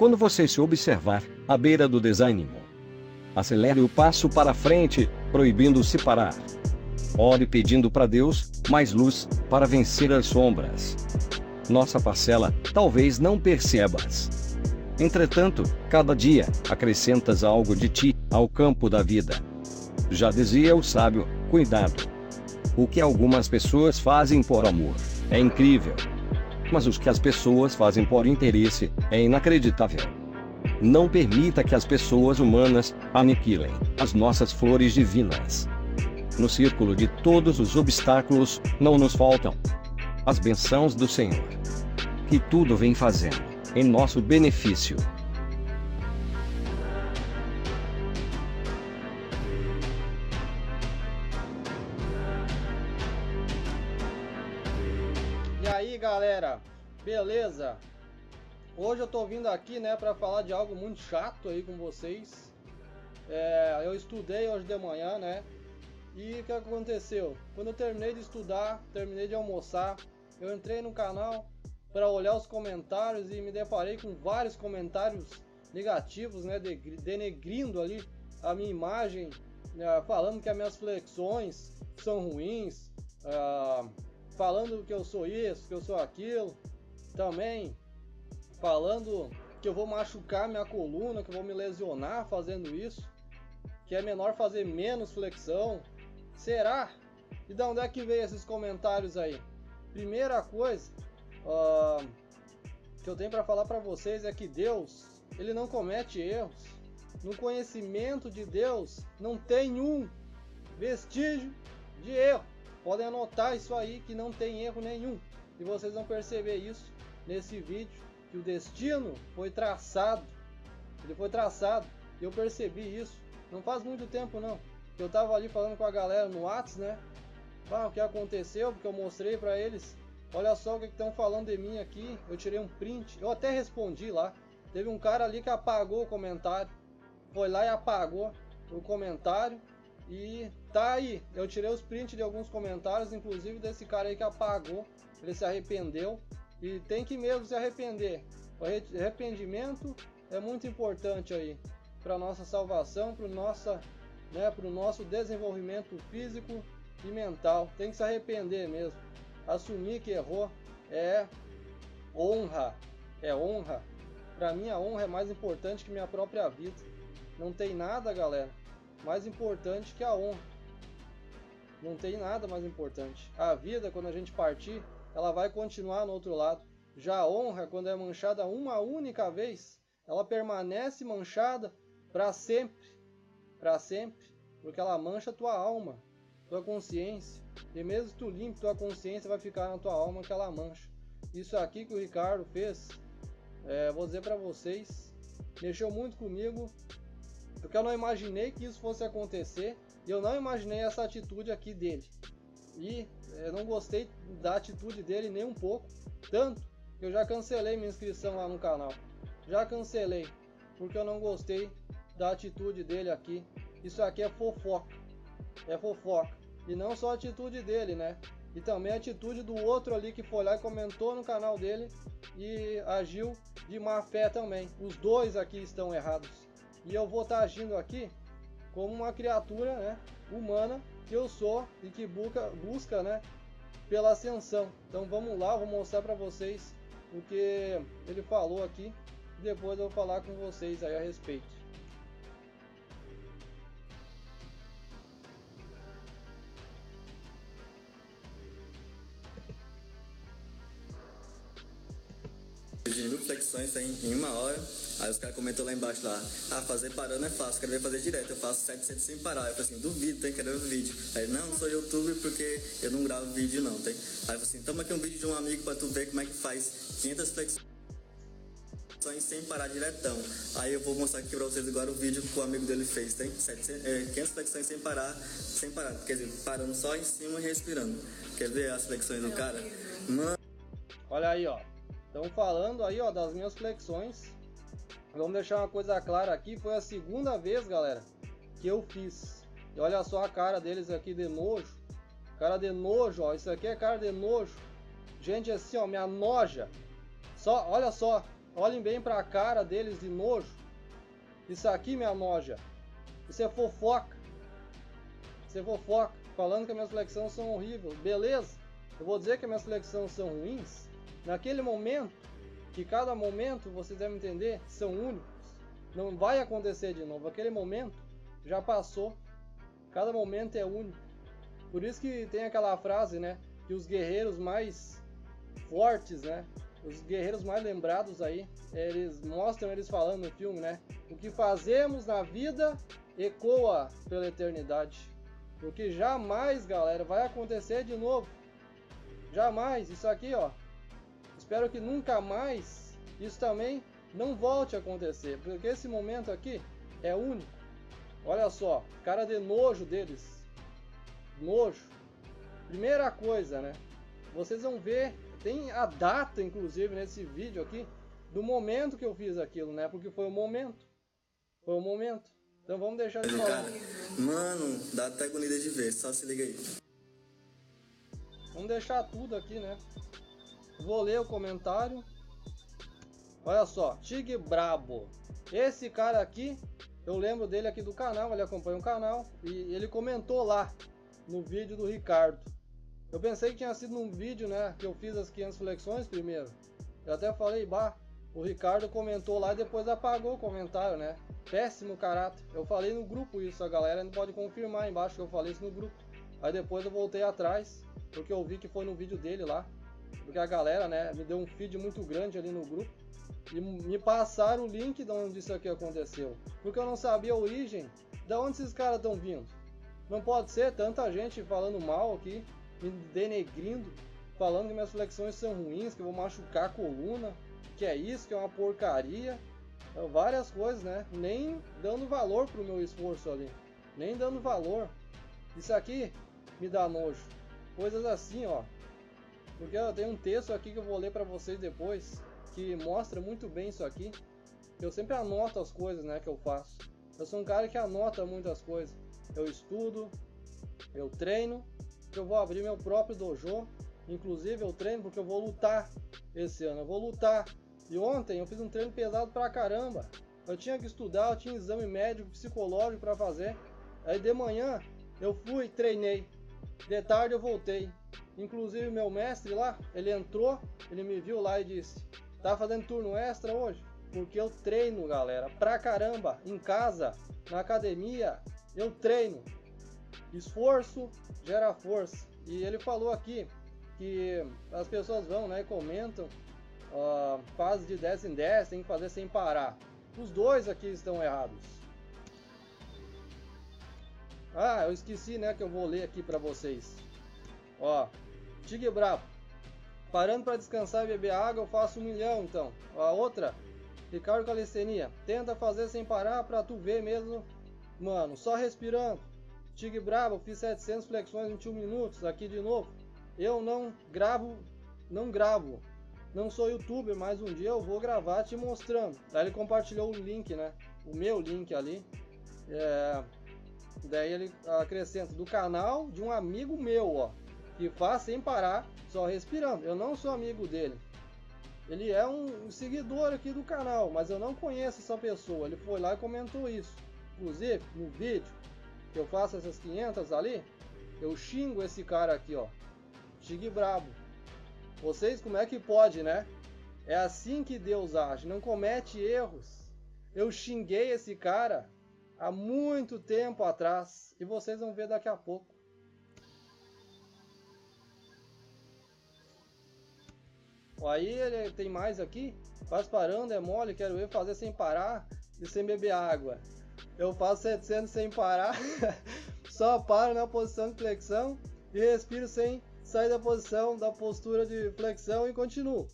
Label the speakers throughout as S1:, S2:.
S1: quando você se observar à beira do desânimo. Acelere o passo para frente, proibindo-se parar. Ore pedindo para Deus mais luz para vencer as sombras. Nossa parcela talvez não percebas. Entretanto, cada dia acrescentas algo de ti ao campo da vida. Já dizia o sábio: cuidado. O que algumas pessoas fazem por amor é incrível. Mas os que as pessoas fazem por interesse é inacreditável. Não permita que as pessoas humanas aniquilem as nossas flores divinas. No círculo de todos os obstáculos, não nos faltam as bençãos do Senhor. Que tudo vem fazendo em nosso benefício.
S2: Beleza? Hoje eu tô vindo aqui né para falar de algo muito chato aí com vocês. É, eu estudei hoje de manhã, né? E o que aconteceu? Quando eu terminei de estudar, terminei de almoçar, eu entrei no canal para olhar os comentários e me deparei com vários comentários negativos, né, denegrindo ali a minha imagem, né, falando que as minhas flexões são ruins, uh, falando que eu sou isso, que eu sou aquilo, também falando que eu vou machucar minha coluna, que eu vou me lesionar fazendo isso, que é menor fazer menos flexão. Será? E de onde é que veio esses comentários aí? Primeira coisa uh, que eu tenho para falar para vocês é que Deus, ele não comete erros. No conhecimento de Deus não tem um vestígio de erro. Podem anotar isso aí que não tem erro nenhum. E vocês vão perceber isso nesse vídeo que o destino foi traçado. Ele foi traçado. E eu percebi isso. Não faz muito tempo não. Eu tava ali falando com a galera no Whats, né? Ah, o que aconteceu? Porque eu mostrei para eles. Olha só o que estão falando de mim aqui. Eu tirei um print. Eu até respondi lá. Teve um cara ali que apagou o comentário. Foi lá e apagou o comentário. E tá aí. Eu tirei os prints de alguns comentários, inclusive desse cara aí que apagou. Ele se arrependeu. E tem que mesmo se arrepender. O arrependimento é muito importante aí para nossa salvação, para nossa, né, para o nosso desenvolvimento físico e mental. Tem que se arrepender mesmo. Assumir que errou é honra, é honra. Para mim a honra é mais importante que minha própria vida. Não tem nada, galera, mais importante que a honra. Não tem nada mais importante. A vida, quando a gente partir, ela vai continuar no outro lado. Já a honra, quando é manchada uma única vez, ela permanece manchada para sempre, para sempre, porque ela mancha tua alma, tua consciência. E mesmo que tu limpe tua consciência, vai ficar na tua alma aquela mancha. Isso aqui que o Ricardo fez, é, vou dizer para vocês, mexeu muito comigo, porque eu não imaginei que isso fosse acontecer, e eu não imaginei essa atitude aqui dele. E eu não gostei da atitude dele nem um pouco, tanto que eu já cancelei minha inscrição lá no canal. Já cancelei, porque eu não gostei da atitude dele aqui. Isso aqui é fofoca. É fofoca. E não só a atitude dele, né? E também a atitude do outro ali que foi lá e comentou no canal dele e agiu de má fé também. Os dois aqui estão errados. E eu vou estar tá agindo aqui como uma criatura né, humana que eu sou e que busca, busca né, pela ascensão. Então vamos lá, vou mostrar para vocês o que ele falou aqui. Depois eu vou falar com vocês aí a respeito.
S3: De mil flexões em, em uma hora. Aí os caras comentam lá embaixo lá, ah, fazer parando é fácil, quero ver fazer direto, eu faço 700 sem parar. Eu falei assim, duvido, tem que ver o vídeo. Aí, não, sou youtuber porque eu não gravo vídeo não, tem. Aí eu falei assim, toma aqui um vídeo de um amigo pra tu ver como é que faz 500 flexões sem parar diretão. Aí eu vou mostrar aqui pra vocês agora o vídeo que o amigo dele fez, tem 700, é, 500 flexões sem parar, sem parar, quer dizer, parando só em cima e respirando. Quer ver as flexões do cara?
S2: Mano... Olha aí, ó. Estão falando aí, ó, das minhas flexões. Vamos deixar uma coisa clara aqui, foi a segunda vez, galera, que eu fiz. E olha só a cara deles aqui de nojo. Cara de nojo, ó, isso aqui é cara de nojo. Gente, assim, ó, minha noja. Só, olha só, Olhem bem para a cara deles de nojo. Isso aqui, minha noja, isso é fofoca. Isso é fofoca. Falando que as minhas flexões são horríveis. Beleza? Eu vou dizer que as minhas flexões são ruins. Naquele momento, que cada momento, vocês devem entender, são únicos. Não vai acontecer de novo. Aquele momento já passou. Cada momento é único. Por isso que tem aquela frase, né? Que os guerreiros mais fortes, né? Os guerreiros mais lembrados aí, eles mostram eles falando no filme, né? O que fazemos na vida ecoa pela eternidade. O que jamais, galera, vai acontecer de novo. Jamais. Isso aqui, ó. Espero que nunca mais isso também não volte a acontecer. Porque esse momento aqui é único. Olha só, cara de nojo deles. Nojo. Primeira coisa, né? Vocês vão ver, tem a data, inclusive, nesse vídeo aqui, do momento que eu fiz aquilo, né? Porque foi o momento. Foi o momento. Então vamos deixar de falar.
S3: Mano, dá até agonia de ver, só se liga aí.
S2: Vamos deixar tudo aqui, né? Vou ler o comentário. Olha só, Tig Brabo. Esse cara aqui, eu lembro dele aqui do canal, ele acompanha o canal e ele comentou lá no vídeo do Ricardo. Eu pensei que tinha sido num vídeo, né, que eu fiz as 500 flexões primeiro. Eu até falei, bah, o Ricardo comentou lá e depois apagou o comentário, né? Péssimo caráter. Eu falei no grupo isso, a galera não pode confirmar embaixo que eu falei isso no grupo. Aí depois eu voltei atrás, porque eu vi que foi no vídeo dele lá. Porque a galera, né, me deu um feed muito grande ali no grupo. E me passaram o link de onde isso aqui aconteceu. Porque eu não sabia a origem de onde esses caras estão vindo. Não pode ser tanta gente falando mal aqui, me denegrindo, falando que minhas flexões são ruins, que eu vou machucar a coluna que é isso, que é uma porcaria. É, várias coisas, né? Nem dando valor pro meu esforço ali. Nem dando valor. Isso aqui me dá nojo. Coisas assim, ó. Porque eu tenho um texto aqui que eu vou ler para vocês depois. Que mostra muito bem isso aqui. Eu sempre anoto as coisas, né? Que eu faço. Eu sou um cara que anota muitas coisas. Eu estudo. Eu treino. Eu vou abrir meu próprio dojo. Inclusive eu treino porque eu vou lutar esse ano. Eu vou lutar e ontem eu fiz um treino pesado pra caramba. Eu tinha que estudar, eu tinha exame médico, psicológico para fazer. Aí de manhã eu fui, treinei. De tarde eu voltei. Inclusive meu mestre lá, ele entrou, ele me viu lá e disse: "Tá fazendo turno extra hoje?" Porque eu treino, galera, pra caramba, em casa, na academia, eu treino. Esforço gera força. E ele falou aqui que as pessoas vão, né, comentam uh, faz de 10 em 10, tem que fazer sem parar. Os dois aqui estão errados. Ah, eu esqueci, né, que eu vou ler aqui para vocês. Ó, Tigre Bravo. Parando para descansar e beber água, eu faço um milhão, então. A outra, Ricardo Calistenia. Tenta fazer sem parar para tu ver mesmo. Mano, só respirando. Tigre Bravo, fiz 700 flexões em 21 minutos. Aqui de novo. Eu não gravo, não gravo não sou youtuber, mas um dia eu vou gravar te mostrando. Daí ele compartilhou o link, né? O meu link ali. É... Daí ele acrescenta do canal de um amigo meu, ó. Que faz sem parar, só respirando. Eu não sou amigo dele. Ele é um seguidor aqui do canal, mas eu não conheço essa pessoa. Ele foi lá e comentou isso. Inclusive, no vídeo que eu faço essas 500 ali, eu xingo esse cara aqui, ó. Xingue brabo. Vocês, como é que pode, né? É assim que Deus age, não comete erros. Eu xinguei esse cara há muito tempo atrás e vocês vão ver daqui a pouco. Aí ele tem mais aqui. Faz parando, é mole, quero ver fazer sem parar e sem beber água. Eu faço 700 sem parar, só paro na posição de flexão e respiro sem sai da posição, da postura de flexão e continuo.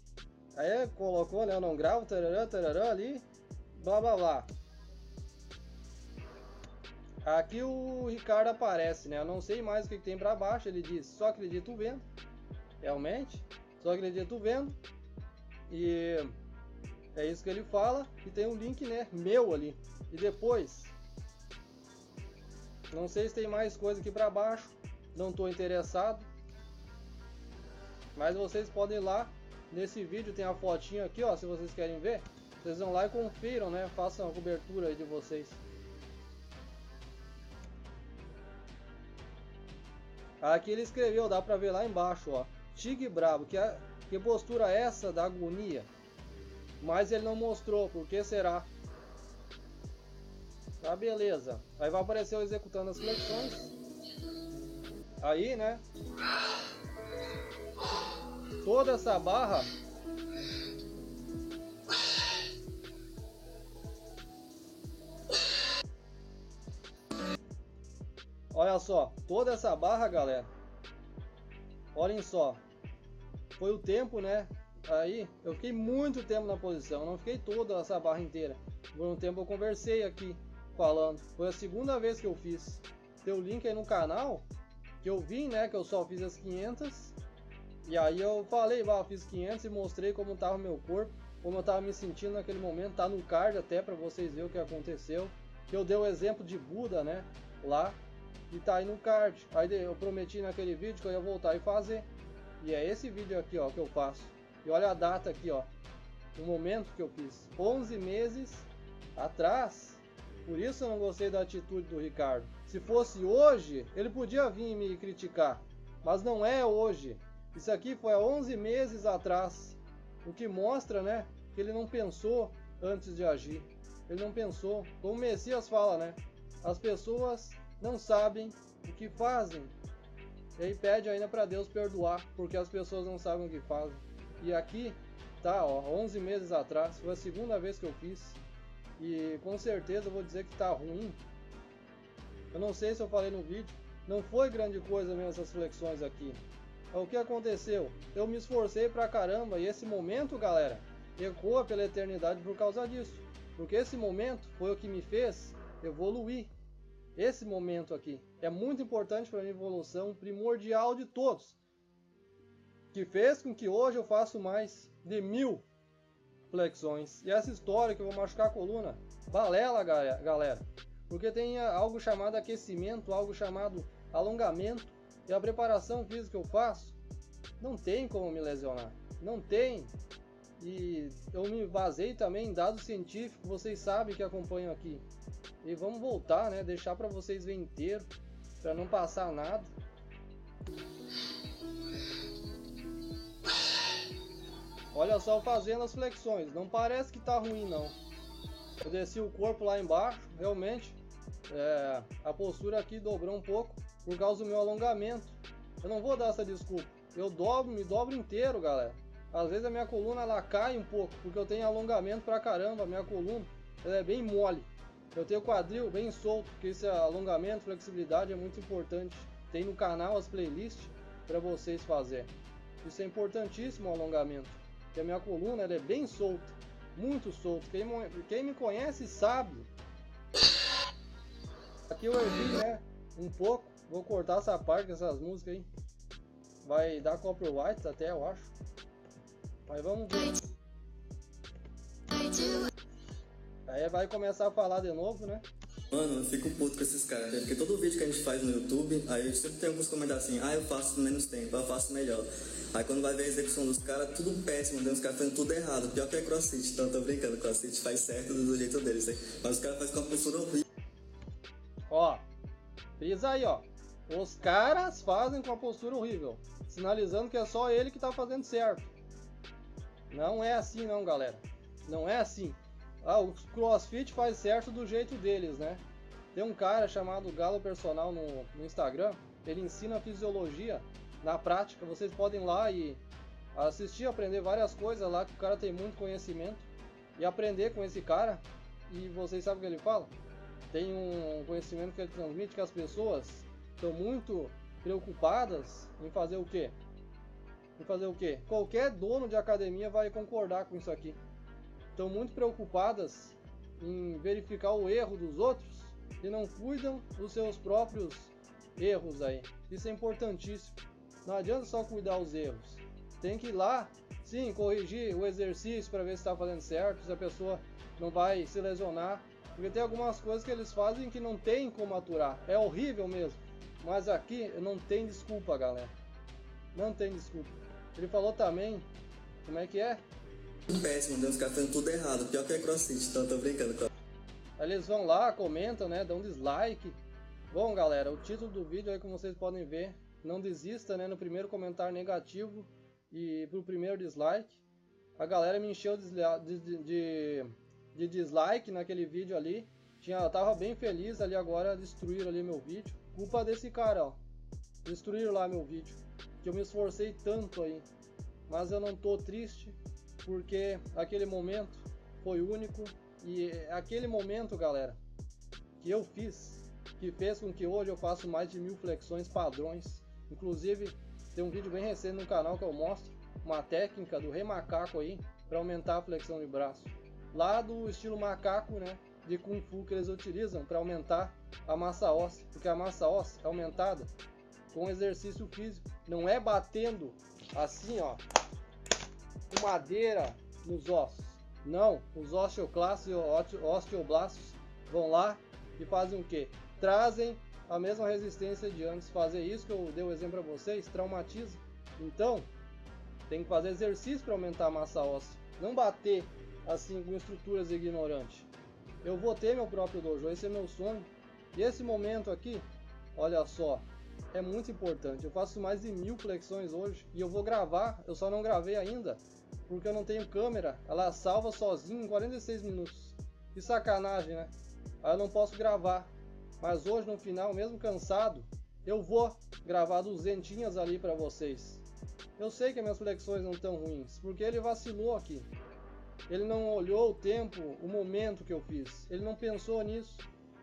S2: Aí colocou, né? Eu não gravo, tarará, tarará ali, blá blá blá. Aqui o Ricardo aparece, né? Eu não sei mais o que, que tem para baixo. Ele diz: só acredito vendo. Realmente, só acredito vendo. E é isso que ele fala. E tem um link, né? Meu ali. E depois, não sei se tem mais coisa aqui para baixo. Não estou interessado. Mas vocês podem ir lá Nesse vídeo tem a fotinha aqui, ó, se vocês querem ver. Vocês vão lá e confiram, né? Façam a cobertura aí de vocês. Aqui ele escreveu, dá pra ver lá embaixo, ó. Tigre brabo, que, é, que postura é essa da agonia? Mas ele não mostrou, por que será? Tá, beleza. Aí vai aparecer eu executando as flexões. Aí, né? Toda essa barra Olha só, toda essa barra, galera. Olhem só. Foi o tempo, né? Aí, eu fiquei muito tempo na posição. Não fiquei toda essa barra inteira. Por um tempo eu conversei aqui falando. Foi a segunda vez que eu fiz. Tem o link aí no canal que eu vi, né, que eu só fiz as 500. E aí eu falei, bah, fiz 500 e mostrei como tava meu corpo, como eu tava me sentindo naquele momento, tá no card até para vocês verem o que aconteceu. Eu dei o exemplo de Buda, né, lá, e tá aí no card. Aí eu prometi naquele vídeo que eu ia voltar e fazer. E é esse vídeo aqui, ó, que eu faço. E olha a data aqui, ó, o momento que eu fiz, 11 meses atrás. Por isso eu não gostei da atitude do Ricardo. Se fosse hoje, ele podia vir me criticar. Mas não é hoje. Isso aqui foi há 11 meses atrás. O que mostra, né, que ele não pensou antes de agir. Ele não pensou. Como o Messias fala, né? As pessoas não sabem o que fazem. E aí pede ainda para Deus perdoar, porque as pessoas não sabem o que fazem. E aqui tá, ó, 11 meses atrás, foi a segunda vez que eu fiz. E com certeza eu vou dizer que tá ruim. Eu não sei se eu falei no vídeo. Não foi grande coisa mesmo essas flexões aqui. O que aconteceu? Eu me esforcei pra caramba e esse momento, galera, ecoa pela eternidade por causa disso. Porque esse momento foi o que me fez evoluir. Esse momento aqui é muito importante para minha evolução, primordial de todos. Que fez com que hoje eu faça mais de mil flexões. E essa história que eu vou machucar a coluna, balela, galera. Porque tem algo chamado aquecimento, algo chamado alongamento. E a preparação física que eu faço, não tem como me lesionar. Não tem. E eu me basei também em dados científicos, vocês sabem que acompanham aqui. E vamos voltar, né? Deixar para vocês ver inteiro, para não passar nada. Olha só fazendo as flexões, não parece que tá ruim não. Eu desci o corpo lá embaixo, realmente é, a postura aqui dobrou um pouco por causa do meu alongamento. Eu não vou dar essa desculpa. Eu dobro, me dobro inteiro, galera. Às vezes a minha coluna ela cai um pouco, porque eu tenho alongamento pra caramba. A minha coluna ela é bem mole. Eu tenho quadril bem solto, porque esse alongamento, flexibilidade é muito importante. Tem no canal as playlists para vocês fazer. Isso é importantíssimo o alongamento que a minha coluna ela é bem solta, muito solta. Quem, quem me conhece sabe. Aqui eu errei, né? Um pouco. Vou cortar essa parte dessas músicas aí. Vai dar copyright até, eu acho. Mas vamos ver. Aí vai começar a falar de novo, né?
S3: Mano, eu fico puto com esses caras, né? porque todo vídeo que a gente faz no YouTube, aí sempre tem alguns comentários assim, ah, eu faço menos tempo, eu faço melhor. Aí quando vai ver a execução dos caras, tudo péssimo, né? os caras fazendo tudo errado. Pior que é crossfit, então tô brincando, crossfit faz certo do jeito deles, mas os caras fazem com uma postura horrível.
S2: Ó, fiz aí, ó. Os caras fazem com a postura horrível, sinalizando que é só ele que tá fazendo certo. Não é assim não, galera. Não é assim. Ah, o CrossFit faz certo do jeito deles, né? Tem um cara chamado Galo Personal no, no Instagram, ele ensina fisiologia na prática. Vocês podem ir lá e assistir, aprender várias coisas lá, que o cara tem muito conhecimento. E aprender com esse cara. E vocês sabem o que ele fala? Tem um conhecimento que ele transmite que as pessoas estão muito preocupadas em fazer o quê? Em fazer o quê? Qualquer dono de academia vai concordar com isso aqui estão muito preocupadas em verificar o erro dos outros e não cuidam dos seus próprios erros aí. Isso é importantíssimo. Não adianta só cuidar os erros. Tem que ir lá, sim, corrigir o exercício para ver se está fazendo certo, se a pessoa não vai se lesionar. Porque tem algumas coisas que eles fazem que não tem como aturar. É horrível mesmo. Mas aqui não tem desculpa, galera. Não tem desculpa. Ele falou também Como é que é?
S3: Péssimo, deu uns caras fazendo tudo errado. Pior que é crossfit, então tô brincando.
S2: Aí eles vão lá, comentam, né? Dão dislike. Bom, galera, o título do vídeo aí, como vocês podem ver, não desista, né? No primeiro comentário negativo e pro primeiro dislike. A galera me encheu de, de, de, de dislike naquele vídeo ali. Tinha, tava bem feliz ali agora, destruíram ali meu vídeo. Culpa desse cara, ó. Destruíram lá meu vídeo. Que eu me esforcei tanto aí. Mas eu não tô triste, porque aquele momento foi único. E aquele momento, galera, que eu fiz, que fez com que hoje eu faça mais de mil flexões padrões. Inclusive, tem um vídeo bem recente no canal que eu mostro uma técnica do rei macaco aí para aumentar a flexão de braço. Lá do estilo macaco, né, de kung fu que eles utilizam para aumentar a massa óssea, porque a massa óssea é aumentada com exercício físico, não é batendo assim, ó, com madeira nos ossos. Não, os osteoclastos e osteoblastos vão lá e fazem o que? Trazem a mesma resistência de antes. Fazer isso que eu dei o exemplo para vocês traumatiza. Então, tem que fazer exercício para aumentar a massa óssea. Não bater assim com estruturas ignorantes. Eu vou ter meu próprio dojo, esse é meu sonho. E esse momento aqui, olha só, é muito importante. Eu faço mais de mil flexões hoje e eu vou gravar. Eu só não gravei ainda porque eu não tenho câmera. Ela salva sozinha em 46 minutos. Que sacanagem, né? Aí eu não posso gravar. Mas hoje no final, mesmo cansado, eu vou gravar duzentinhas ali para vocês. Eu sei que minhas flexões não estão ruins, porque ele vacilou aqui. Ele não olhou o tempo, o momento que eu fiz. Ele não pensou nisso.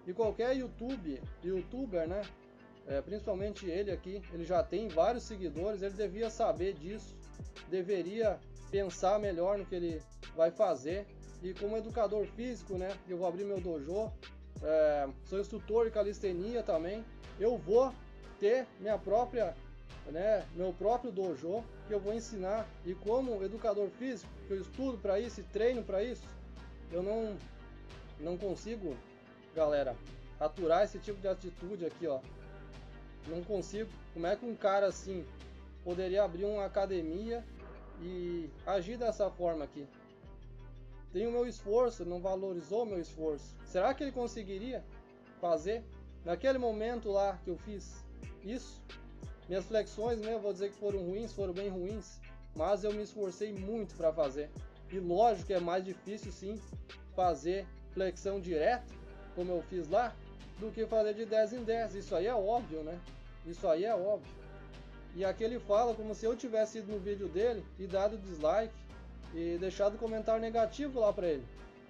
S2: E qualquer YouTube, youtuber, né? É, principalmente ele aqui, ele já tem vários seguidores, ele devia saber disso, deveria pensar melhor no que ele vai fazer. E como educador físico, né? Eu vou abrir meu dojo, é, sou instrutor de calistenia também. Eu vou ter minha própria né, meu próprio dojo que eu vou ensinar e como educador físico que eu estudo para isso e treino para isso eu não não consigo galera aturar esse tipo de atitude aqui ó não consigo. Como é que um cara assim poderia abrir uma academia e agir dessa forma aqui? Tem o meu esforço não valorizou o meu esforço. Será que ele conseguiria fazer? Naquele momento lá que eu fiz isso minhas flexões, né, vou dizer que foram ruins, foram bem ruins, mas eu me esforcei muito para fazer. E lógico que é mais difícil sim fazer flexão direta, como eu fiz lá, do que fazer de 10 em 10. Isso aí é óbvio, né? Isso aí é óbvio. E aqui ele fala como se eu tivesse ido no vídeo dele e dado dislike e deixado comentário negativo lá para ele.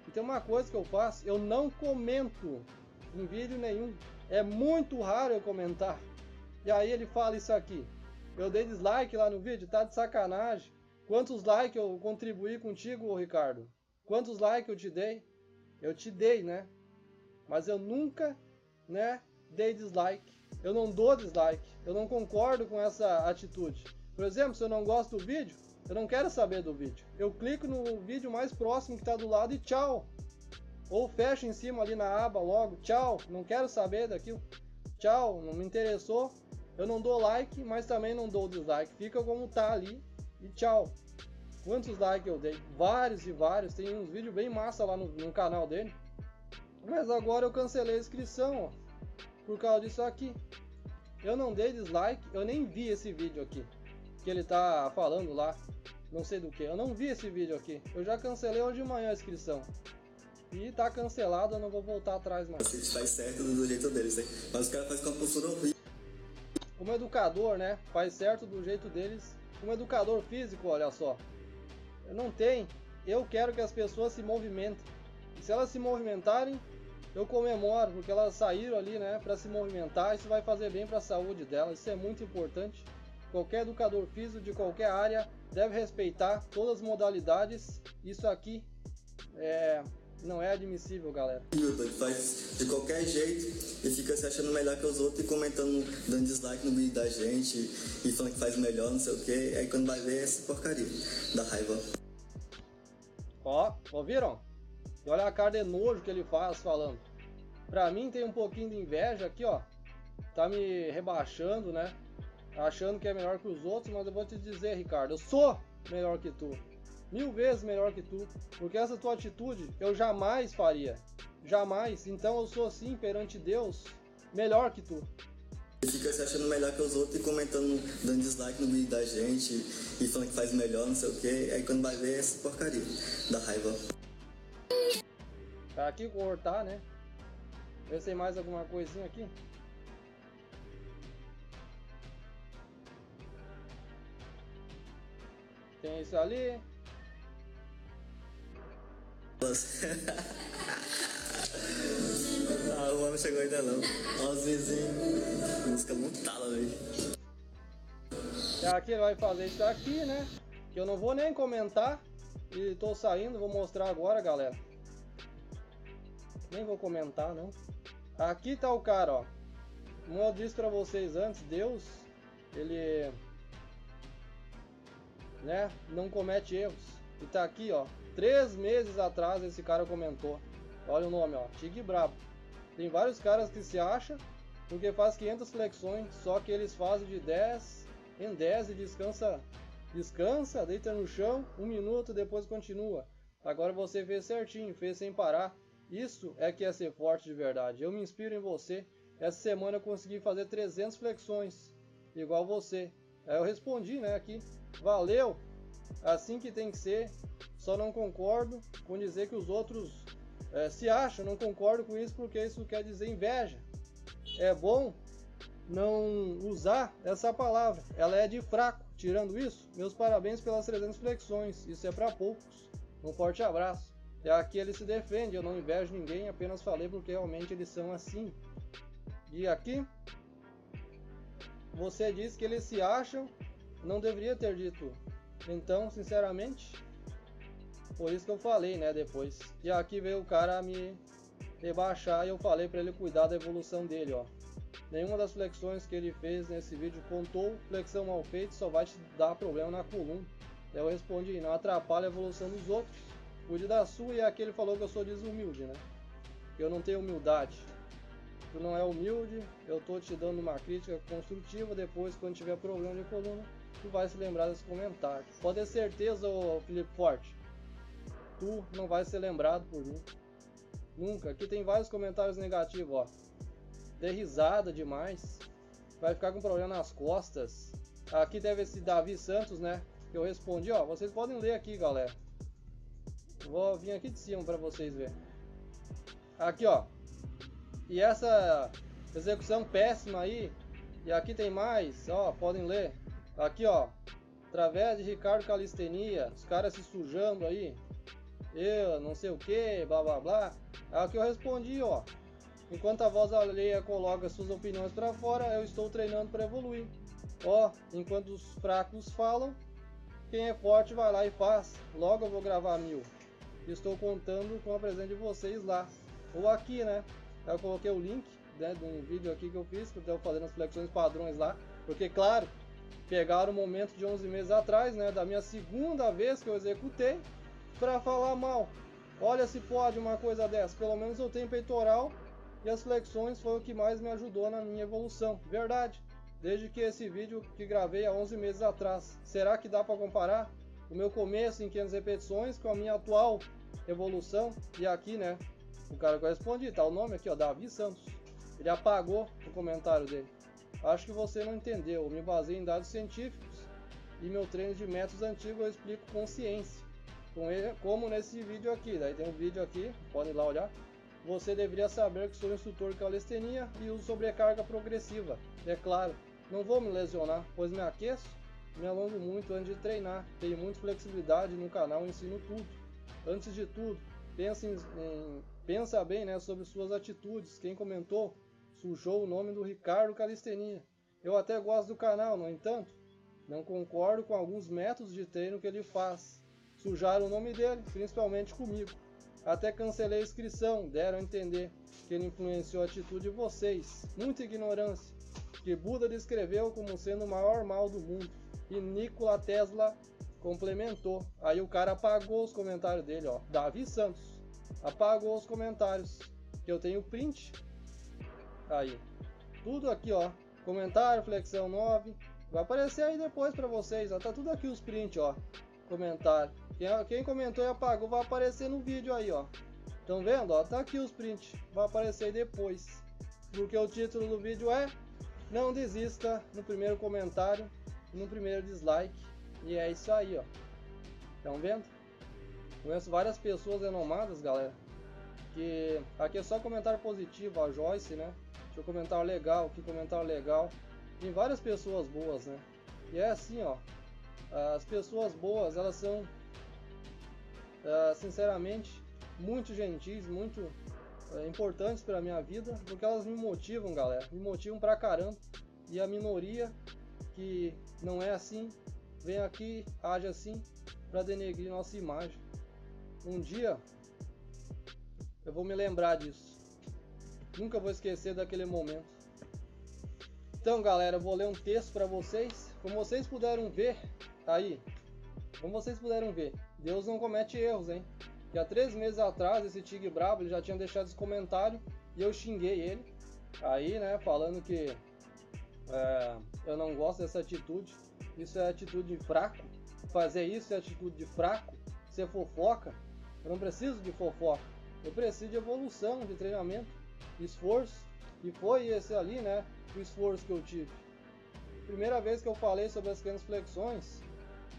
S2: E tem uma coisa que eu faço, eu não comento em vídeo nenhum. É muito raro eu comentar. E aí ele fala isso aqui. Eu dei dislike lá no vídeo, tá de sacanagem. Quantos likes eu contribuí contigo, Ricardo? Quantos likes eu te dei? Eu te dei, né? Mas eu nunca, né, dei dislike. Eu não dou dislike. Eu não concordo com essa atitude. Por exemplo, se eu não gosto do vídeo, eu não quero saber do vídeo. Eu clico no vídeo mais próximo que está do lado e tchau. Ou fecho em cima ali na aba logo, tchau. Não quero saber daquilo. Tchau, não me interessou. Eu não dou like, mas também não dou dislike. Fica como tá ali e tchau. Quantos likes eu dei? Vários e vários. Tem uns vídeos bem massa lá no, no canal dele. Mas agora eu cancelei a inscrição, ó, por causa disso aqui. Eu não dei dislike, eu nem vi esse vídeo aqui. Que ele tá falando lá, não sei do que. Eu não vi esse vídeo aqui. Eu já cancelei hoje de manhã a inscrição. E tá cancelado, eu não vou voltar atrás mais.
S3: Faz certo do jeito deles, hein? Mas os caras fazem com a postura horrível
S2: como educador, né, faz certo do jeito deles. Como educador físico, olha só, não tem. Eu quero que as pessoas se movimentem. E se elas se movimentarem, eu comemoro, porque elas saíram ali, né, para se movimentar. Isso vai fazer bem para a saúde delas. Isso é muito importante. Qualquer educador físico de qualquer área deve respeitar todas as modalidades. Isso aqui é não é admissível, galera.
S3: Faz de qualquer jeito e fica se achando melhor que os outros e comentando, dando dislike no vídeo da gente e falando que faz melhor, não sei o que. Aí quando vai ver é essa porcaria, da raiva.
S2: Ó, ouviram? E olha a cara de nojo que ele faz falando. Pra mim tem um pouquinho de inveja aqui, ó. Tá me rebaixando, né? Achando que é melhor que os outros, mas eu vou te dizer, Ricardo, eu sou melhor que tu. mil vezes melhor que tu, porque essa tua atitude eu jamais faria. Jamais. Então eu sou sim perante Deus melhor que tu.
S3: Fica se achando melhor que os outros e comentando, dando dislike no vídeo da gente e falando que faz melhor, não sei o que. Aí quando vai ver é essa porcaria da raiva.
S2: Tá aqui cortar, né? Vê se tem mais alguma coisinha aqui. Tem isso ali.
S3: ah, o homem chegou ainda não. Ó os vizinhos. Música mutada, velho.
S2: Aqui ele vai fazer isso aqui, né? Que eu não vou nem comentar. E tô saindo, vou mostrar agora, galera. Nem vou comentar, não. Aqui tá o cara, ó. Como eu disse pra vocês antes, Deus, ele... Né? Não comete erros. E tá aqui, ó. Três meses atrás esse cara comentou. Olha o nome, ó. Tigre Brabo. Tem vários caras que se acham porque faz 500 flexões, só que eles fazem de 10 em 10 e descansa, descansa, deita no chão, um minuto, depois continua. Agora você fez certinho, fez sem parar. Isso é que é ser forte de verdade. Eu me inspiro em você. Essa semana eu consegui fazer 300 flexões, igual você. Aí eu respondi, né, aqui. Valeu! Assim que tem que ser. Só não concordo com dizer que os outros é, se acham. Não concordo com isso porque isso quer dizer inveja. É bom não usar essa palavra. Ela é de fraco. Tirando isso, meus parabéns pelas 300 flexões. Isso é para poucos. Um forte abraço. E aqui ele se defende. Eu não invejo ninguém. Apenas falei porque realmente eles são assim. E aqui você diz que eles se acham. Não deveria ter dito então, sinceramente, por isso que eu falei, né, depois. E aqui veio o cara me rebaixar e eu falei para ele cuidar da evolução dele, ó. Nenhuma das flexões que ele fez nesse vídeo contou, flexão mal feita só vai te dar problema na coluna. Eu respondi, não atrapalha a evolução dos outros, cuide da sua e aqui ele falou que eu sou desumilde, né? Que eu não tenho humildade. Tu não é humilde, eu tô te dando uma crítica construtiva depois quando tiver problema de coluna tu vai se lembrar desse comentário. Pode ter certeza, ô Felipe Forte, tu não vai ser lembrado por mim. Nunca. Aqui tem vários comentários negativos, ó. Dê risada demais. Vai ficar com problema nas costas. Aqui deve esse Davi Santos, né? Que eu respondi, ó. Vocês podem ler aqui, galera. Vou vir aqui de cima para vocês verem. Aqui, ó. E essa execução péssima aí. E aqui tem mais, ó. Podem ler. Aqui, ó. Através de Ricardo Calistenia, os caras se sujando aí. Eu, não sei o que, blá blá blá. É o que eu respondi, ó. Enquanto a voz alheia coloca suas opiniões para fora, eu estou treinando para evoluir. Ó, enquanto os fracos falam, quem é forte vai lá e faz. Logo eu vou gravar mil. Estou contando com a presença de vocês lá. Ou aqui, né? Eu coloquei o link né, de um vídeo aqui que eu fiz, que eu estou fazendo as flexões padrões lá. Porque, claro, pegaram o momento de 11 meses atrás, né, da minha segunda vez que eu executei, para falar mal. Olha se pode uma coisa dessa. Pelo menos eu tenho peitoral e as flexões foi o que mais me ajudou na minha evolução. Verdade. Desde que esse vídeo que gravei há 11 meses atrás. Será que dá para comparar o meu começo em 500 repetições com a minha atual evolução? E aqui, né, o cara respondi, tá o nome aqui, ó, Davi Santos. Ele apagou o comentário dele. Acho que você não entendeu. Eu me baseio em dados científicos e meu treino de métodos antigos eu explico com ciência. Com ele, como nesse vídeo aqui. Daí tem um vídeo aqui, podem ir lá olhar. Você deveria saber que sou instrutor de calistenia e uso sobrecarga progressiva. É claro, não vou me lesionar, pois me aqueço, me alongo muito antes de treinar. Tenho muita flexibilidade no canal, ensino tudo. Antes de tudo, pense, em, pensa bem né, sobre suas atitudes. Quem comentou sujou o nome do Ricardo Calistenia. Eu até gosto do canal, no entanto, não concordo com alguns métodos de treino que ele faz. Sujaram o nome dele, principalmente comigo. Até cancelei a inscrição, deram a entender que ele influenciou a atitude de vocês. Muita ignorância. Que Buda descreveu como sendo o maior mal do mundo. E Nikola Tesla complementou. Aí o cara apagou os comentários dele, ó. Davi Santos. Apagou os comentários. Eu tenho print Aí. Tudo aqui, ó. Comentário, flexão 9. Vai aparecer aí depois pra vocês, ó. Tá tudo aqui os prints, ó. comentário. Quem, quem comentou e apagou vai aparecer no vídeo aí, ó. Estão vendo? Ó, tá aqui os prints. Vai aparecer depois. Porque o título do vídeo é Não desista no primeiro comentário no primeiro dislike. E é isso aí, ó. Estão vendo? Conheço várias pessoas renomadas, galera. Que aqui é só comentário positivo, a Joyce, né? Deixa eu comentário legal, que comentário legal. Tem várias pessoas boas, né? E é assim, ó. As pessoas boas, elas são, ah, sinceramente, muito gentis, muito é, importantes para minha vida, porque elas me motivam, galera. Me motivam pra caramba. E a minoria que não é assim, vem aqui, age assim, para denegrir nossa imagem. Um dia eu vou me lembrar disso. Nunca vou esquecer daquele momento. Então, galera, eu vou ler um texto para vocês. Como vocês puderam ver aí, como vocês puderam ver, Deus não comete erros, hein? Que há três meses atrás, esse Tigre Brabo ele já tinha deixado esse comentário e eu xinguei ele. Aí, né, falando que é, eu não gosto dessa atitude. Isso é atitude de fraco. Fazer isso é atitude de fraco. Ser fofoca. Eu não preciso de fofoca. Eu preciso de evolução, de treinamento, esforço. E foi esse ali, né, o esforço que eu tive. Primeira vez que eu falei sobre as pequenas flexões,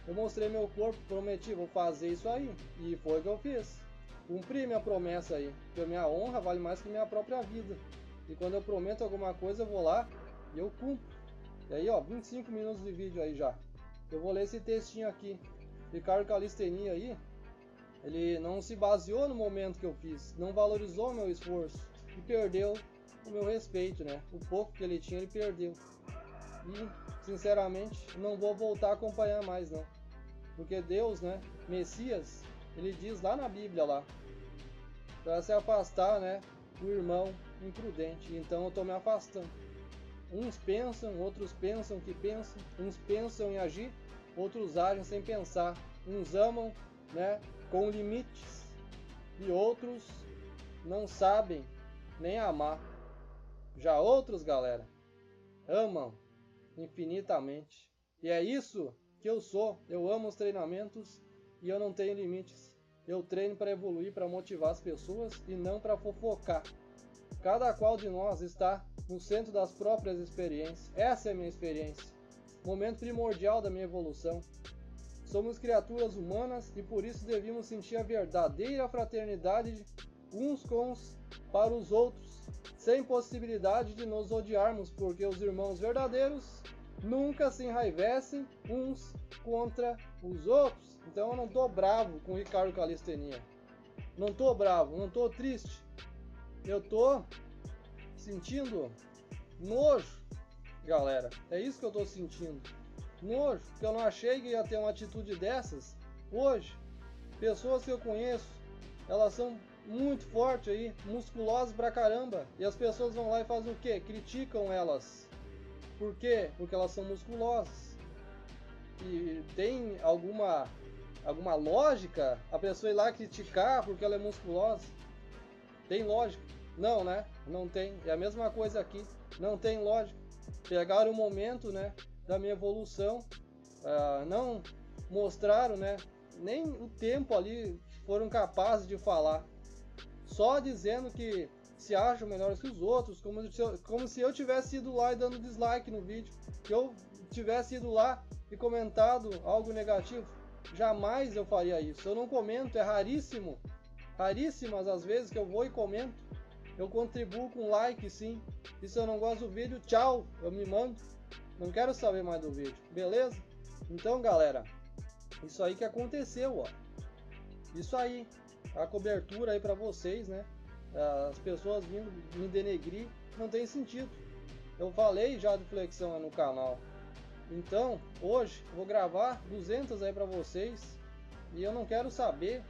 S2: eu mostrei meu corpo, prometi, vou fazer isso aí. E foi o que eu fiz. Cumpri minha promessa aí. Porque minha honra vale mais que minha própria vida. E quando eu prometo alguma coisa, eu vou lá e eu cumpro. E aí, ó, 25 minutos de vídeo aí já. Eu vou ler esse textinho aqui. Ricardo Calistenia aí, ele não se baseou no momento que eu fiz, não valorizou meu esforço e perdeu o meu respeito, né? O pouco que ele tinha, ele perdeu. E, sinceramente, não vou voltar a acompanhar mais, não. Porque Deus, né, Messias, ele diz lá na Bíblia lá, para se afastar, né, o irmão imprudente. Então eu tô me afastando. Uns pensam, outros pensam que pensam, uns pensam em agir, outros agem sem pensar. Uns amam, né, com limites e outros não sabem nem amar. Já outros, galera, amam infinitamente. E é isso que eu sou. Eu amo os treinamentos e eu não tenho limites. Eu treino para evoluir, para motivar as pessoas e não para fofocar. Cada qual de nós está no centro das próprias experiências. Essa é a minha experiência. Momento primordial da minha evolução. Somos criaturas humanas e por isso devemos sentir a verdadeira fraternidade uns com os para os outros, sem possibilidade de nos odiarmos, porque os irmãos verdadeiros nunca se enraivecem uns contra os outros. Então eu não tô bravo com Ricardo Calistenia. Não tô bravo, não tô triste. Eu tô sentindo nojo, galera. É isso que eu tô sentindo. Nojo, porque eu não achei que ia ter uma atitude dessas hoje. Pessoas que eu conheço, elas são muito fortes aí, musculosas pra caramba. E as pessoas vão lá e fazem o quê? Criticam elas. Por quê? Porque elas são musculosas. E tem alguma alguma lógica a pessoa ir lá criticar porque ela é musculosa? Tem lógica? Não, né? Não tem. É a mesma coisa aqui. Não tem lógica. Pegaram o momento, né, da minha evolução, uh, não mostraram, né, nem o tempo ali foram capazes de falar. Só dizendo que se acham melhores que os outros, como se, eu, como se eu tivesse ido lá e dando dislike no vídeo, que eu tivesse ido lá e comentado algo negativo. Jamais eu faria isso. Eu não comento, é raríssimo. Raríssimas as vezes que eu vou e comento. Eu contribuo com like sim. E se eu não gosto do vídeo, tchau, eu me mando. Não quero saber mais do vídeo, beleza? Então, galera, isso aí que aconteceu, ó. Isso aí, a cobertura aí para vocês, né? As pessoas vindo me denegrir, não tem sentido. Eu falei já de flexão no canal. Então, hoje vou gravar 200 aí para vocês. E eu não quero saber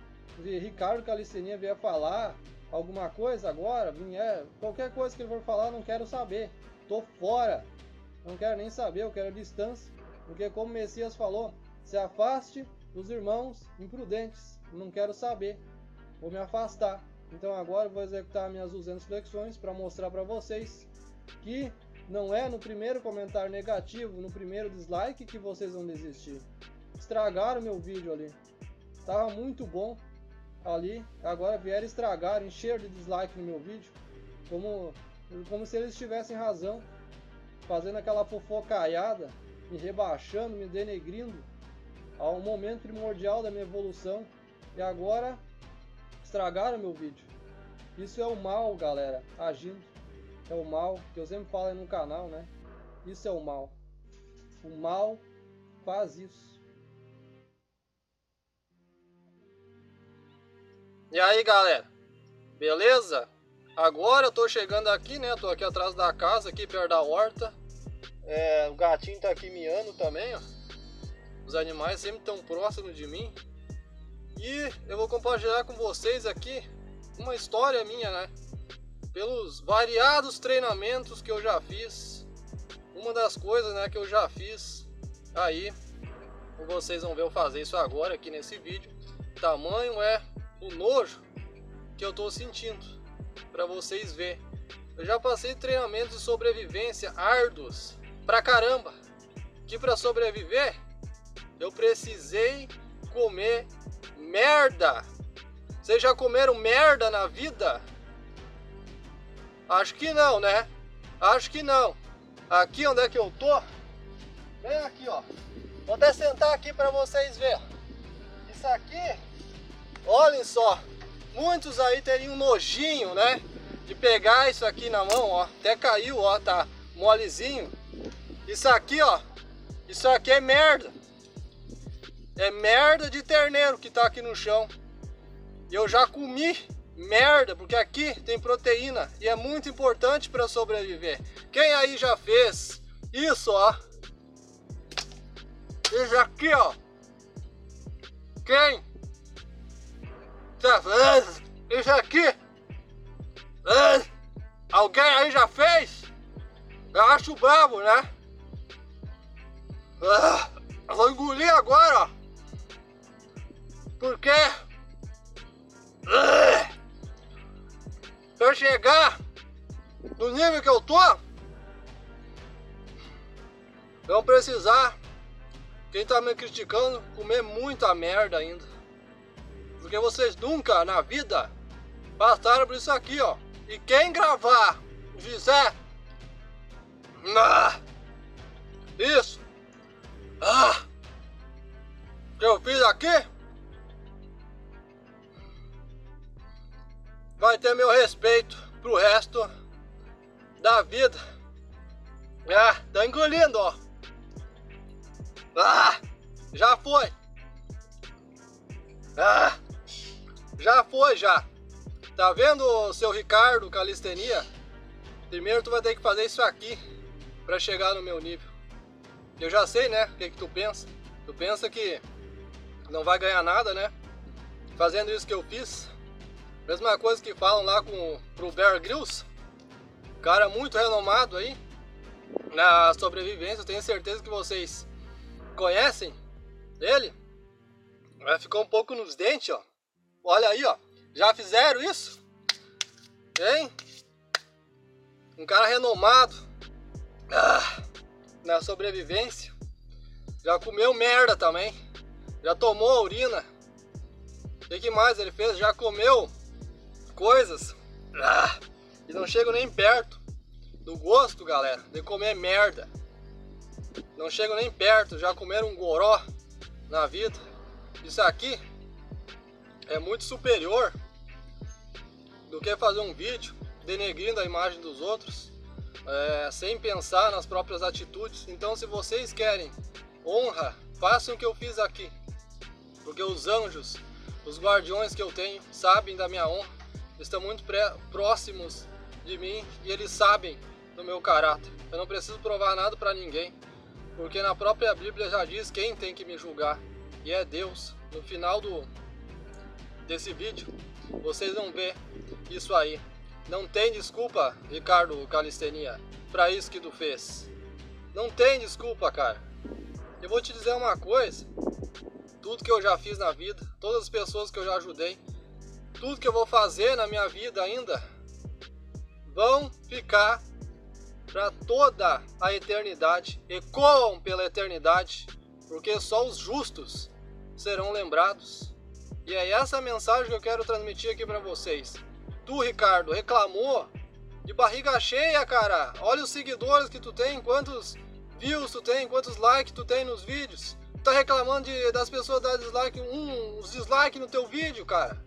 S2: Ricardo Calistenia vier falar alguma coisa agora, vier, qualquer coisa que ele for falar, não quero saber. Tô fora. Não quero nem saber, eu quero distância. Porque como Messias falou, se afaste dos irmãos imprudentes. Não quero saber. Vou me afastar. Então agora eu vou executar minhas 200 flexões para mostrar para vocês que não é no primeiro comentário negativo, no primeiro dislike que vocês vão desistir. estragaram meu vídeo ali. Tava muito bom ali, agora vieram estragar, encher de dislike no meu vídeo, como, como se eles tivessem razão, fazendo aquela fofocaiada, me rebaixando, me denegrindo ao momento primordial da minha evolução e agora estragaram meu vídeo. Isso é o mal, galera, agindo. É o mal que eu sempre falo aí no canal, né? Isso é o mal. O mal faz isso. E aí, galera? Beleza? Agora eu tô chegando aqui, né? Tô aqui atrás da casa, aqui perto da horta. É, o gatinho tá aqui miando também, ó. Os animais sempre tão próximos de mim. E eu vou compartilhar com vocês aqui uma história minha, né? Pelos variados treinamentos que eu já fiz. Uma das coisas, né, que eu já fiz aí. Vocês vão ver eu fazer isso agora aqui nesse vídeo. Tamanho é o nojo que eu tô sentindo. Para vocês ver. Eu já passei treinamentos de sobrevivência árduos pra caramba. Que para sobreviver eu precisei comer merda. Vocês já comeram merda na vida? Acho que não, né? Acho que não. Aqui onde é que eu tô? Bem aqui, ó. Vou até sentar aqui para vocês verem. Isso aqui, olhem só. Muitos aí teriam nojinho, né? De pegar isso aqui na mão, ó. Até caiu, ó. Tá molezinho. Isso aqui, ó. Isso aqui é merda. É merda de terneiro que tá aqui no chão. Eu já comi merda, porque aqui tem proteína e é muito importante para sobreviver. Quem aí já fez isso, ó? Isso aqui, ó. Quem? Tá Isso aqui? Alguém aí já fez? Eu acho bravo, né? Ah, vou engolir agora. Porque pra chegar no nível que eu tô, vão precisar, quem tá me criticando, comer muita merda ainda. Porque vocês nunca na vida passaram por isso aqui, ó. E quem gravar, fizer ah, isso ah, que eu fiz aqui, vai ter meu respeito pro resto da vida. Ah, tá engolindo, ó. Ah, já foi. Ah, já foi, já. Tá vendo, seu Ricardo Calistenia? Primeiro tu vai ter que fazer isso aqui para chegar no meu nível. Eu já sei, né, o que, que tu pensa. Tu pensa que não vai ganhar nada, né? Fazendo isso que eu fiz. Mesma coisa que falam lá com pro Bear Grylls, cara muito renomado aí na sobrevivência. Eu tenho certeza que vocês conhecem ele. Vai ficar um pouco nos dentes, ó. Olha aí, ó. Já fizeram isso? Hein? Um cara renomado ah, na sobrevivência. Já comeu merda também. Já tomou urina. O que, mais ele fez? Já comeu coisas ah, e não chego nem perto do gosto, galera, de comer merda. Não chego nem perto, já comeram um goró na vida. Isso aqui é muito superior do que fazer um vídeo denegrindo a imagem dos outros, é, sem pensar nas próprias atitudes. Então, se vocês querem honra, façam o que eu fiz aqui, porque os anjos, os guardiões que eu tenho, sabem da minha honra estão muito próximos de mim e eles sabem do meu caráter. Eu não preciso provar nada para ninguém, porque na própria Bíblia já diz quem tem que me julgar, e é Deus. No final do desse vídeo, vocês vão ver isso aí. Não tem desculpa, Ricardo Calistenia, para isso que tu fez. Não tem desculpa, cara. Eu vou te dizer uma coisa, tudo que eu já fiz na vida, todas as pessoas que eu já ajudei, tudo que eu vou fazer na minha vida ainda vão ficar para toda a eternidade, ecoam pela eternidade porque só os justos serão lembrados. E é essa mensagem que eu quero transmitir aqui para vocês. Tu, Ricardo, reclamou de barriga cheia, cara. Olha os seguidores que tu tem, quantos views tu tem, quantos likes tu tem nos vídeos. Tá reclamando de, das pessoas dar dislike, um, uns dislike no teu vídeo, cara.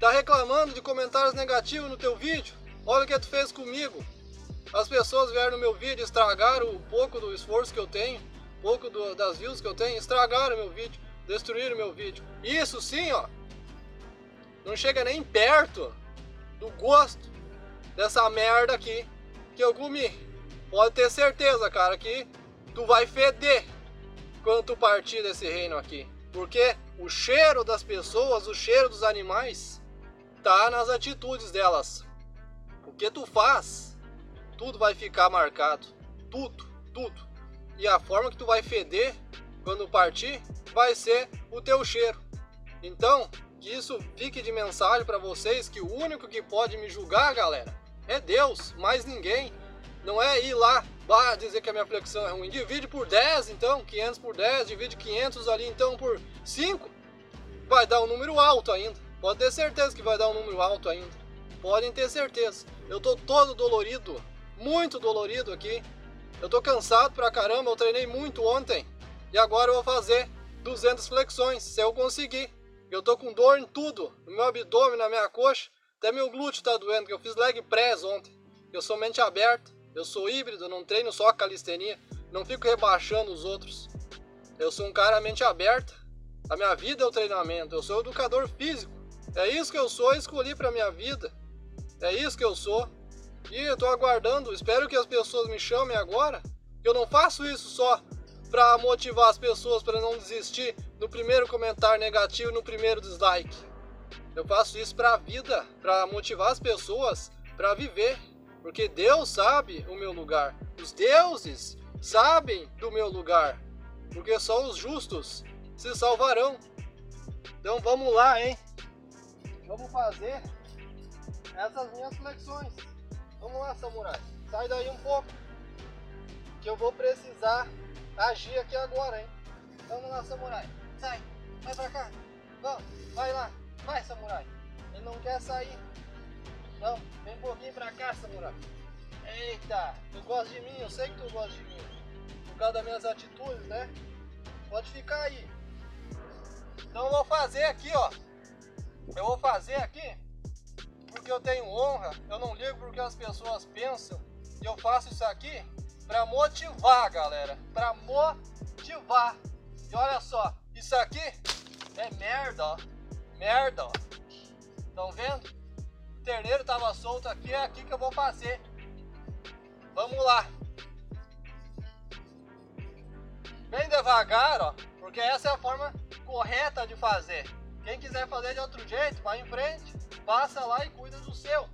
S2: Tá reclamando de comentários negativos no teu vídeo. Olha o que tu fez comigo. As pessoas vieram no meu vídeo, estragaram um pouco do esforço que eu tenho, pouco do, das views que eu tenho, estragaram meu vídeo, destruíram meu vídeo. Isso sim, ó. Não chega nem perto do gosto dessa merda aqui. Que eu comi. Pode ter certeza, cara, que tu vai feder quando tu partir desse reino aqui. Porque o cheiro das pessoas, o cheiro dos animais, tá nas atitudes delas. O que tu faz, tudo vai ficar marcado. Tudo, tudo. E a forma que tu vai feder quando partir vai ser o teu cheiro. Então, que isso fique de mensagem para vocês que o único que pode me julgar, galera, é Deus, mais ninguém. Não é ir lá bah, dizer que a minha flexão é ruim. Divide por 10, então, 500 por 10, divide 500 ali, então, por 5. Vai dar um número alto ainda. Pode ter certeza que vai dar um número alto ainda. Podem ter certeza. Eu tô todo dolorido, muito dolorido aqui. Eu tô cansado pra caramba, eu treinei muito ontem. E agora eu vou fazer 200 flexões, se eu conseguir. Eu tô com dor em tudo, no meu abdômen, na minha coxa, até meu glúteo tá doendo, que eu fiz leg press ontem. Eu sou mente aberta, eu sou híbrido, não treino só calistenia, não fico rebaixando os outros. Eu sou um cara mente aberta. A minha vida é o treinamento, eu sou educador físico. É isso que eu sou, escolhi para minha vida. É isso que eu sou. E eu tô aguardando, espero que as pessoas me chamem agora. Eu não faço isso só para motivar as pessoas para não desistir no primeiro comentário negativo, no primeiro dislike. Eu faço isso para a vida, para motivar as pessoas para viver, porque Deus sabe o meu lugar. Os deuses sabem do meu lugar, porque só os justos se salvarão. Então vamos lá, hein? Vamos fazer essas minhas flexões. Vamos lá, samurai. Sai daí um pouco, que eu vou precisar agir aqui agora, hein? Vamos lá, samurai. Sai, vai pra cá. Vamos, vai lá. Vai, samurai. Ele não quer sair. Não, vem um pouquinho pra cá, samurai. Eita, tu gosta de mim, eu sei que tu gosta de mim. Por causa das minhas atitudes, né? Pode ficar aí. Então eu vou fazer aqui, ó. Eu vou fazer aqui porque eu tenho honra, eu não ligo porque as pessoas pensam. E eu faço isso aqui para motivar, galera. Para motivar. E olha só, isso aqui é merda, ó. Merda, ó. Estão vendo? O terneiro tava solto aqui, é aqui que eu vou fazer. Vamos lá. Bem devagar, ó. Porque essa é a forma correta de fazer. Quem quiser fazer de outro jeito, vai em frente, passa lá e cuida do seu.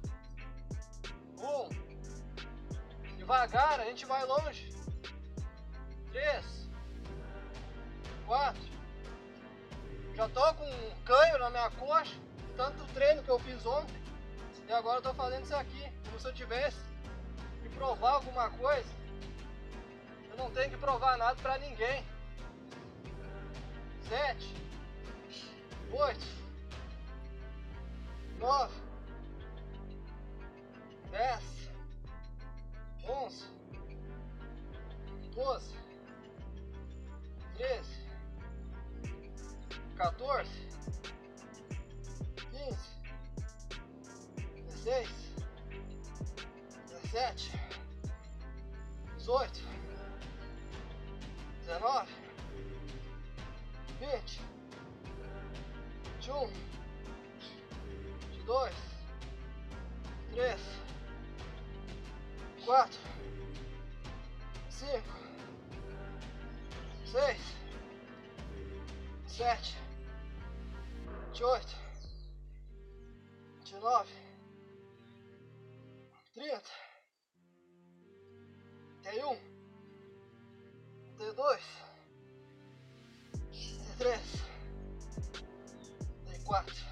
S2: Um. Devagar, a gente vai longe. Três. Quatro. Já tô com um canho na minha coxa, tanto treino que eu fiz ontem. E agora eu tô fazendo isso aqui, como se eu tivesse que provar alguma coisa. Eu não tenho que provar nada pra ninguém. Sete. Oito. Nove. Dez. Onze. Doze. Treze. 14, 15, 16, 17, 18, 19, 20, 21, 22, 3, 4, 5, 6, 7, vinte e oito, nove, trinta, e um, e dois, e três, e quatro,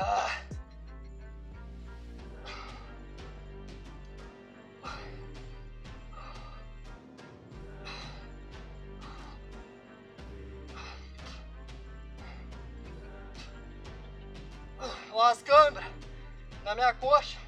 S2: Ah. Câimbras na minha coxa.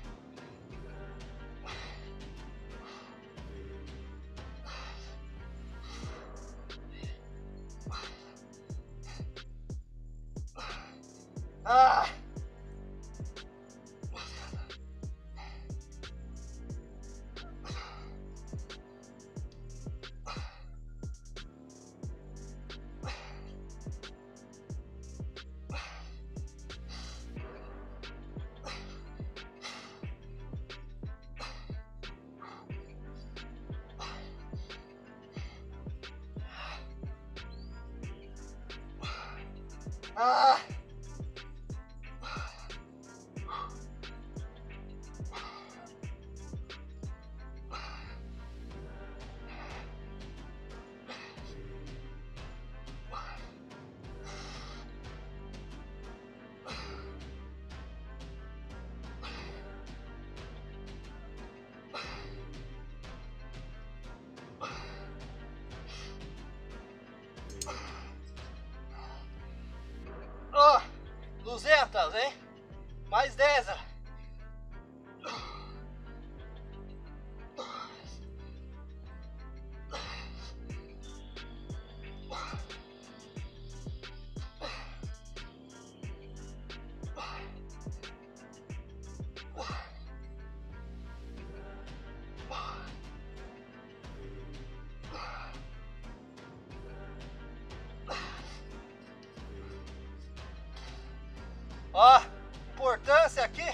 S2: Importância aqui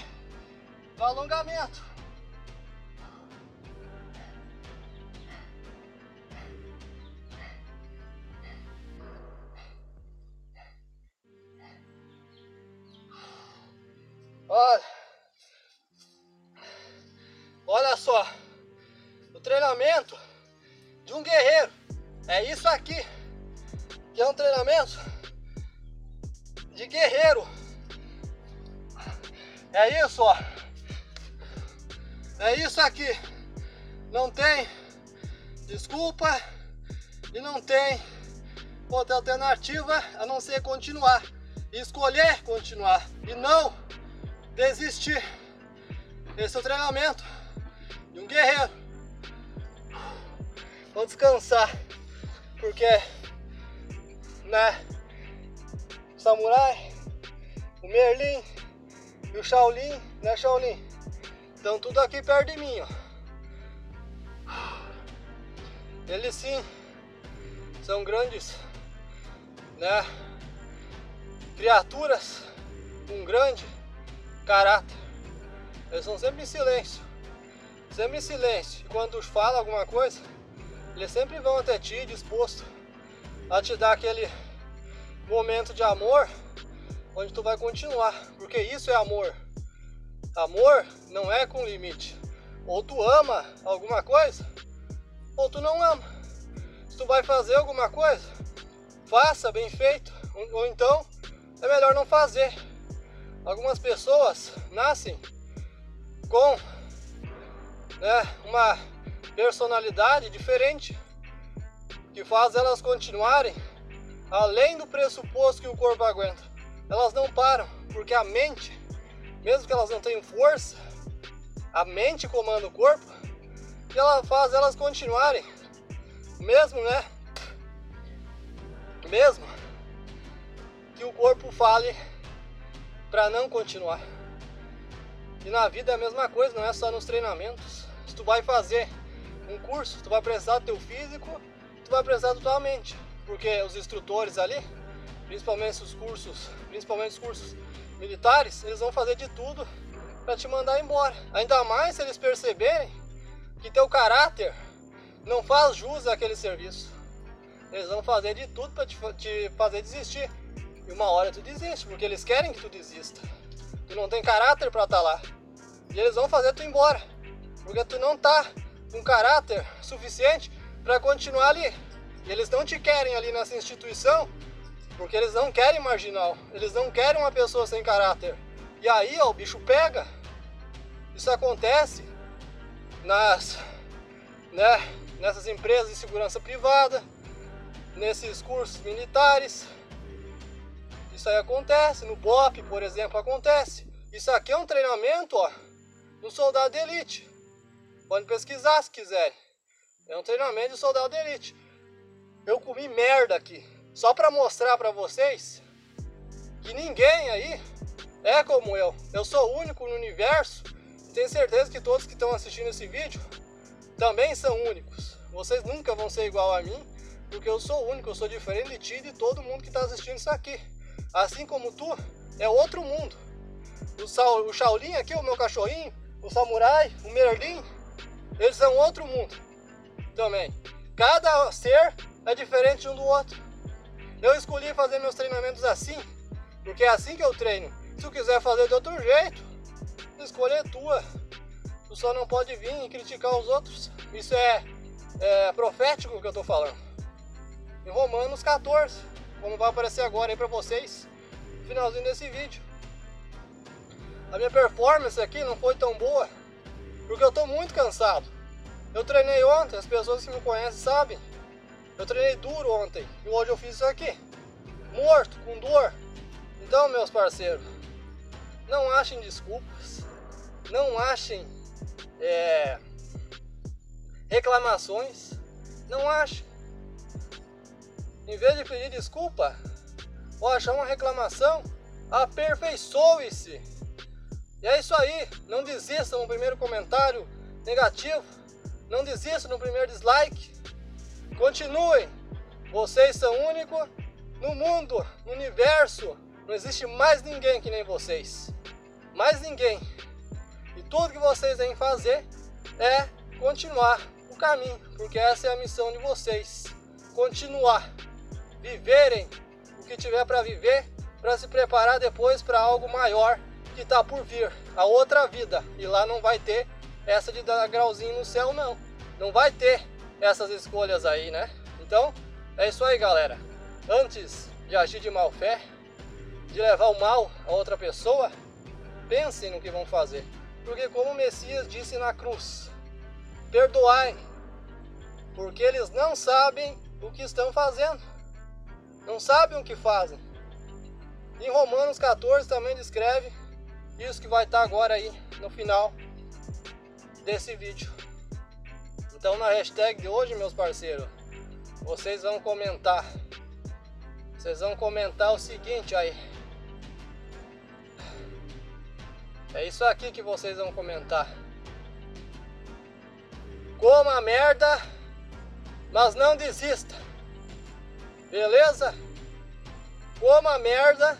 S2: do alongamento. Alternativa a não ser continuar. Escolher continuar e não desistir. Esse é o treinamento de um guerreiro. Vou descansar, porque, né? O samurai, o Merlin, e o Shaolin, né Shaolin? Estão tudo aqui perto de mim, ó. Sempre em silêncio. Sempre em silêncio. E quando fala alguma coisa, eles sempre vão até ti disposto a te dar aquele momento de amor onde tu vai continuar, porque isso é amor. Amor não é com limite. Ou tu ama alguma coisa, ou tu não ama. Se tu vai fazer alguma coisa, faça bem feito, ou, então é melhor não fazer. Algumas pessoas nascem com né, uma personalidade diferente que faz elas continuarem além do pressuposto que o corpo aguenta elas não param, porque a mente, mesmo que elas não tenham força, a mente comanda o corpo e ela faz elas continuarem, mesmo, né? Mesmo que o corpo fale para não continuar. E na vida é a mesma coisa, não é só nos treinamentos. Se tu vai fazer um curso, tu vai precisar do teu físico, tu vai precisar da tua mente, porque os instrutores ali principalmente os cursos, principalmente os cursos militares, eles vão fazer de tudo para te mandar embora. Ainda mais se eles perceberem que teu caráter não faz jus àquele serviço. Eles vão fazer de tudo para te, te fazer desistir. E uma hora tu desiste, porque eles querem que tu desista. Tu não tem caráter para estar tá lá. E eles vão fazer tu ir embora. Porque tu não tá com caráter suficiente para continuar ali. E eles não te querem ali nessa instituição porque eles não querem marginal, eles não querem uma pessoa sem caráter. E aí, ó, o bicho pega. Isso acontece nas, né, nessas empresas de segurança privada, nesses cursos militares. Isso aí acontece, no BOP, por exemplo, acontece. Isso aqui é um treinamento, ó, do soldado de elite. Pode pesquisar se quiserem. É um treinamento de soldado de elite. Eu comi merda aqui, só para mostrar para vocês que ninguém aí é como eu. Eu sou o único no universo. E tenho certeza que todos que estão assistindo esse vídeo também são únicos. Vocês nunca vão ser igual a mim, porque eu sou único, eu sou diferente de ti e de todo mundo que está assistindo isso aqui. Assim como tu, é outro mundo. O, Sa o Shaolin aqui, o meu cachorrinho, o Samurai, o Merlin, eles são outro mundo também. Cada ser é diferente um do outro. Eu escolhi fazer meus treinamentos assim, porque é assim que eu treino. Se tu quiser fazer de outro jeito, escolha é tua. Tu só não pode vir e criticar os outros. Isso é, é profético que eu estou falando. Em Romanos 14, como vai aparecer agora aí para vocês, no finalzinho desse vídeo. A minha performance aqui não foi tão boa, porque eu estou muito cansado. Eu treinei ontem, as pessoas que me conhecem sabem. Eu treinei duro ontem e hoje eu fiz isso aqui. Morto, com dor. Então, meus parceiros, não achem desculpas, não achem é, reclamações, não achem. Em vez de pedir desculpa ou achar uma reclamação, aperfeiçoe-se. E é isso aí, não desista no primeiro comentário negativo, não desista no primeiro dislike. Continuem, vocês são únicos no mundo, no universo. Não existe mais ninguém que nem vocês. Mais ninguém. E tudo que vocês têm que fazer é continuar o caminho, porque essa é a missão de vocês. Continuar, viverem o que tiver para viver, para se preparar depois para algo maior que está por vir, a outra vida. E lá não vai ter essa de dar grauzinho no céu, não. Não vai ter essas escolhas aí, né? Então, é isso aí, galera. Antes de agir de má fé, de levar o mal a outra pessoa, pensem no que vão fazer. Porque como o Messias disse na cruz, perdoai, porque eles não sabem o que estão fazendo. Não sabem o que fazem. Em Romanos 14 também descreve isso que vai estar agora aí no final desse vídeo. Então na hashtag de hoje, meus parceiros, vocês vão comentar. Vocês vão comentar o seguinte aí. É isso aqui que vocês vão comentar. Coma merda, mas não desista. Beleza? Coma merda,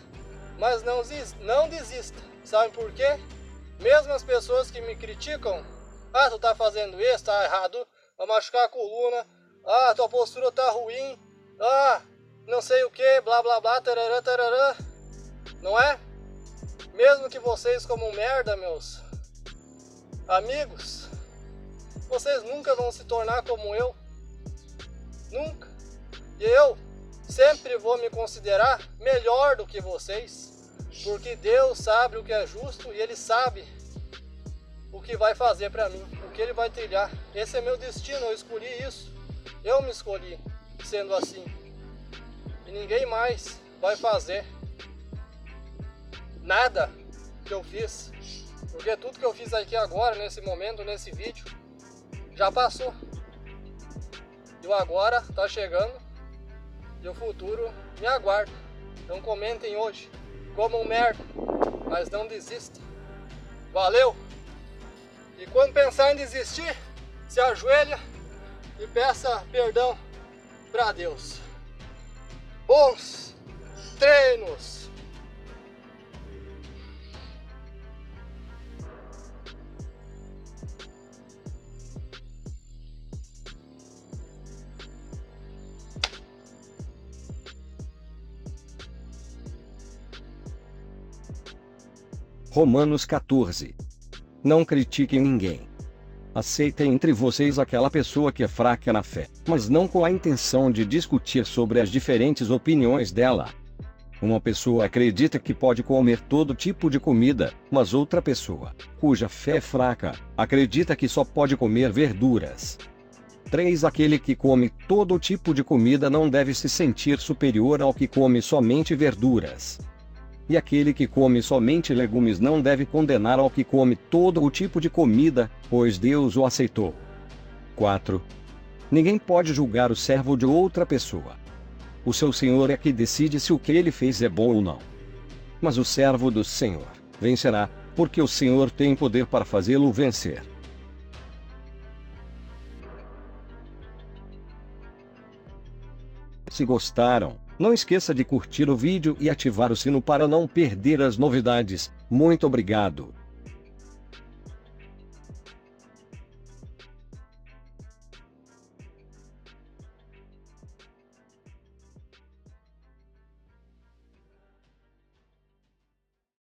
S2: mas não, não desista. Sabe por quê? Mesmo as pessoas que me criticam, ah, tu tá fazendo isso, tá errado, vai machucar a coluna, ah, tua postura tá ruim, ah, não sei o que, blá blá blá, tarará, tarará. Não é? Mesmo que vocês como merda, meus amigos, vocês nunca vão se tornar como eu. Nunca. E eu sempre vou me considerar melhor do que vocês, porque Deus sabe o que é justo e Ele sabe o que vai fazer para mim, o que Ele vai trilhar. Esse é meu destino, eu escolhi isso. Eu me escolhi sendo assim. E ninguém mais vai fazer nada que eu fiz, porque tudo que eu fiz aqui agora, nesse momento, nesse vídeo, já passou. E o agora está chegando e o futuro me aguarda. Então comentem hoje, como um merda, mas não desista. Valeu! E quando pensar em desistir, se ajoelha e peça perdão para Deus. Bons treinos!
S1: Romanos 14. Não critiquem ninguém. Aceitem entre vocês aquela pessoa que é fraca na fé, mas não com a intenção de discutir sobre as diferentes opiniões dela. Uma pessoa acredita que pode comer todo tipo de comida, mas outra pessoa, cuja fé é fraca, acredita que só pode comer verduras. 3. Aquele que come todo tipo de comida não deve se sentir superior ao que come somente verduras. E aquele que come somente legumes não deve condenar ao que come todo o tipo de comida, pois Deus o aceitou. 4. Ninguém pode julgar o servo de outra pessoa. O seu senhor é que decide se o que ele fez é bom ou não. Mas o servo do Senhor vencerá, porque o Senhor tem poder para fazê-lo vencer. Se gostaram, não esqueça de curtir o vídeo e ativar o sino para não perder as novidades. Muito obrigado!